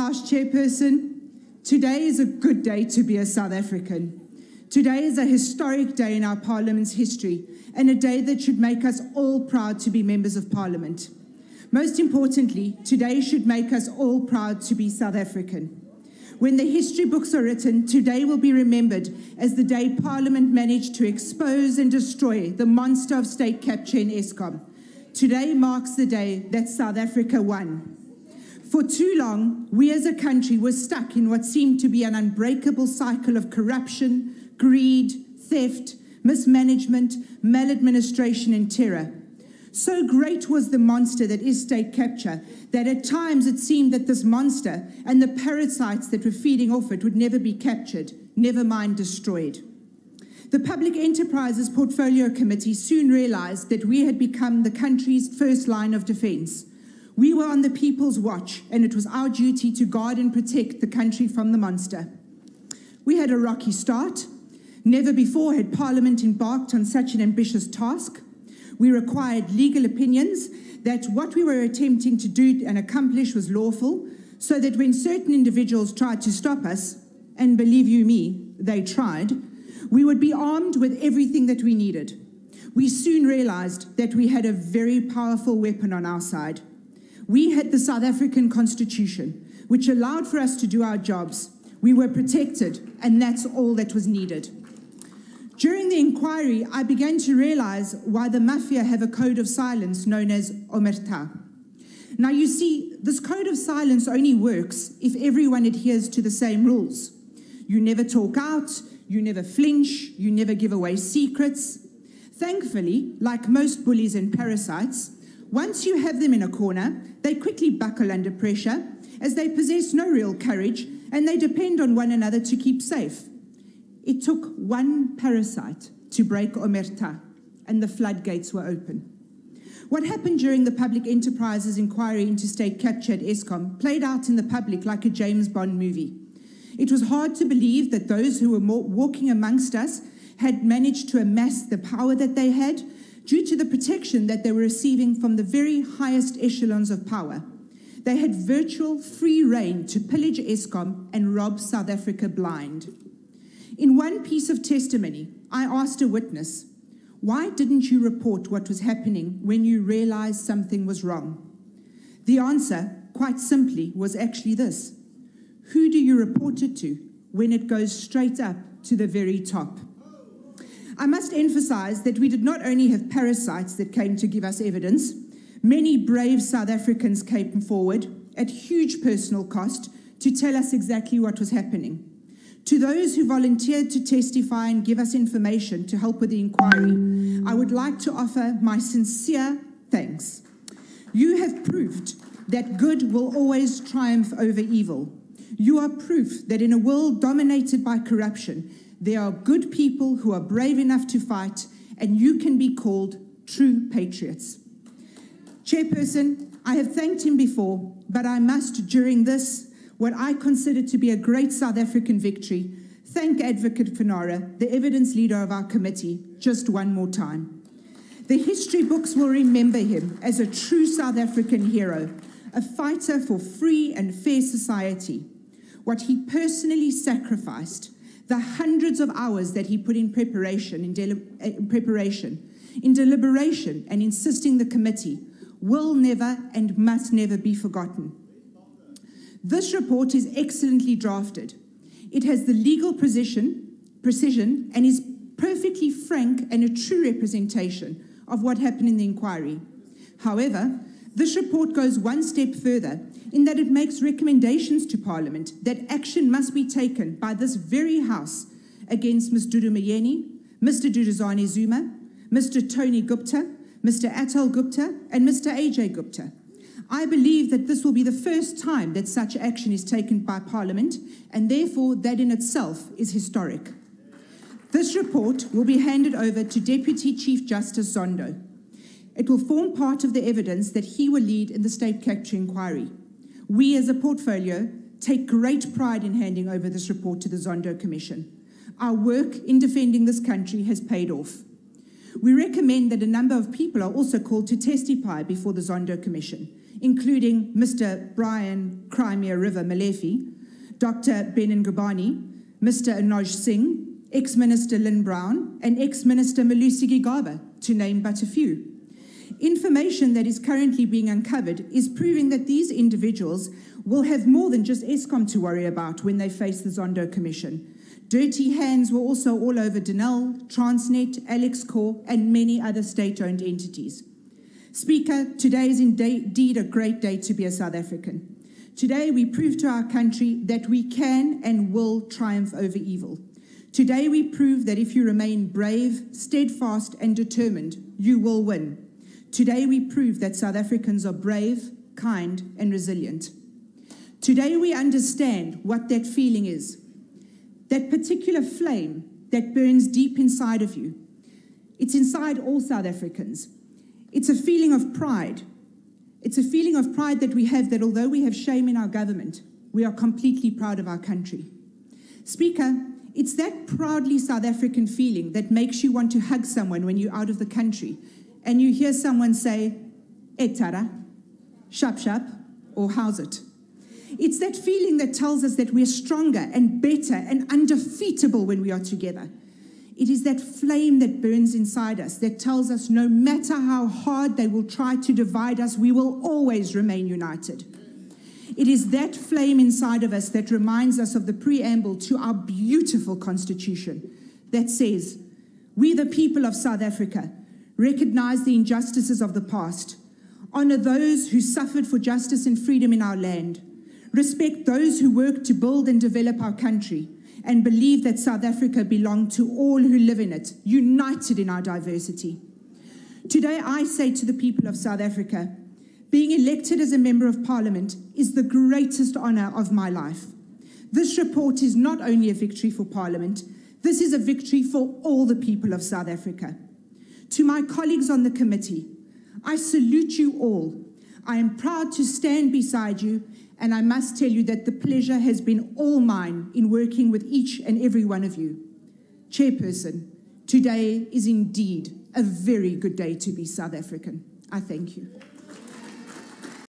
House Chairperson, today is a good day to be a South African. Today is a historic day in our Parliament's history and a day that should make us all proud to be members of Parliament. Most importantly, today should make us all proud to be South African. When the history books are written, today will be remembered as the day Parliament managed to expose and destroy the monster of state capture in Eskom. Today marks the day that South Africa won. For too long, we as a country were stuck in what seemed to be an unbreakable cycle of corruption, greed, theft, mismanagement, maladministration, and terror. So great was the monster that is state capture that at times it seemed that this monster and the parasites that were feeding off it would never be captured, never mind destroyed. The Public Enterprises Portfolio Committee soon realized that we had become the country's first line of defense. We were on the people's watch, and it was our duty to guard and protect the country from the monster. We had a rocky start, Never before had Parliament embarked on such an ambitious task. We required legal opinions that what we were attempting to do and accomplish was lawful, so that when certain individuals tried to stop us, and believe you me, they tried, we would be armed with everything that we needed. We soon realized that we had a very powerful weapon on our side. We had the South African Constitution, which allowed for us to do our jobs. We were protected, and that's all that was needed. During the inquiry, I began to realize why the mafia have a code of silence known as omerta. Now, you see, this code of silence only works if everyone adheres to the same rules. You never talk out, you never flinch, you never give away secrets. Thankfully, like most bullies and parasites, once you have them in a corner, they quickly buckle under pressure as they possess no real courage and they depend on one another to keep safe. It took one parasite to break Omerta, and the floodgates were open. What happened during the Public Enterprises inquiry into state capture at Eskom played out in the public like a James Bond movie. It was hard to believe that those who were walking amongst us had managed to amass the power that they had due to the protection that they were receiving from the very highest echelons of power. They had virtual free reign to pillage Eskom and rob South Africa blind. In one piece of testimony, I asked a witness, Why didn't you report what was happening when you realized something was wrong? The answer, quite simply, was actually this Who do you report it to when it goes straight up to the very top? I must emphasize that we did not only have parasites that came to give us evidence, many brave South Africans came forward at huge personal cost to tell us exactly what was happening. To those who volunteered to testify and give us information to help with the inquiry, I would like to offer my sincere thanks. You have proved that good will always triumph over evil. You are proof that in a world dominated by corruption, there are good people who are brave enough to fight, and you can be called true patriots. Chairperson, I have thanked him before, but I must, during this what I consider to be a great South African victory, thank Advocate Vanara, the evidence leader of our committee, just one more time. The history books will remember him as a true South African hero, a fighter for free and fair society. What he personally sacrificed, the hundreds of hours that he put in preparation, in, in eh, preparation, in deliberation, and insisting the committee will never and must never be forgotten. This report is excellently drafted. It has the legal precision, precision and is perfectly frank and a true representation of what happened in the inquiry. However, this report goes one step further in that it makes recommendations to Parliament that action must be taken by this very House against Ms. Dudu Myeni, Mr. Duduzane Zuma, Mr. Tony Gupta, Mr. Atul Gupta, and Mr. Ajay Gupta. I believe that this will be the first time that such action is taken by Parliament, and therefore that in itself is historic. This report will be handed over to Deputy Chief Justice Zondo. It will form part of the evidence that he will lead in the state capture inquiry. We as a portfolio take great pride in handing over this report to the Zondo Commission. Our work in defending this country has paid off. We recommend that a number of people are also called to testify before the Zondo Commission, including Mr. Brian Crimea River Molefe, Dr. Ben Ngubane, Mr. Anoj Singh, ex Minister Lynn Brown, and ex Minister Malusi Gigaba, to name but a few. Information that is currently being uncovered is proving that these individuals will have more than just Eskom to worry about when they face the Zondo Commission. Dirty hands were also all over Denel, Transnet, Alexkor, and many other state owned entities. Speaker, today is indeed a great day to be a South African. Today we prove to our country that we can and will triumph over evil. Today we prove that if you remain brave, steadfast, and determined, you will win. Today we prove that South Africans are brave, kind, and resilient. Today we understand what that feeling is that particular flame that burns deep inside of you. It's inside all South Africans. It's a feeling of pride. It's a feeling of pride that we have that although we have shame in our government, we are completely proud of our country. Speaker, it's that proudly South African feeling that makes you want to hug someone when you're out of the country and you hear someone say, Etara, shap shap, or how's it? It's that feeling that tells us that we're stronger and better and undefeatable when we are together. It is that flame that burns inside us that tells us no matter how hard they will try to divide us, we will always remain united. It is that flame inside of us that reminds us of the preamble to our beautiful constitution that says, We, the people of South Africa, recognize the injustices of the past, honor those who suffered for justice and freedom in our land, respect those who work to build and develop our country, and believe that South Africa belongs to all who live in it, united in our diversity. Today, I say to the people of South Africa, being elected as a member of parliament is the greatest honour of my life. This report is not only a victory for parliament, this is a victory for all the people of South Africa. To my colleagues on the committee, I salute you all. I am proud to stand beside you, and I must tell you that the pleasure has been all mine in working with each and every one of you. Chairperson, today is indeed a very good day to be South African. I thank you.